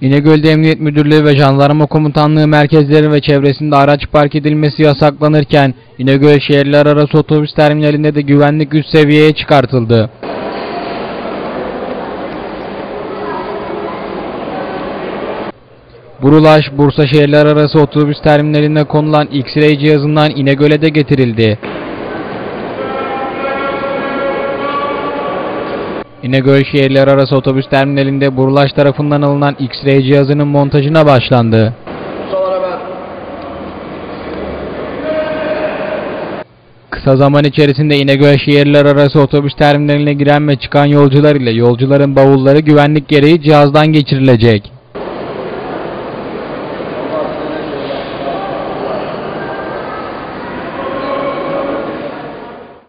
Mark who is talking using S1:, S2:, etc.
S1: İnegöl'de Emniyet Müdürlüğü ve Jandarma Komutanlığı merkezleri ve çevresinde araç park edilmesi yasaklanırken İnegöl şehirler arası otobüs terminalinde de güvenlik üst seviyeye çıkartıldı. Burulaş, Bursa şehirler arası otobüs terminaline konulan X-ray cihazından İnegöl'e de getirildi. İnegöl şehirler arası otobüs terminalinde Burulaş tarafından alınan X-ray cihazının montajına başlandı. Kısa zaman içerisinde İnegöl şehirler arası otobüs terminaline giren ve çıkan yolcular ile yolcuların bavulları güvenlik gereği cihazdan geçirilecek.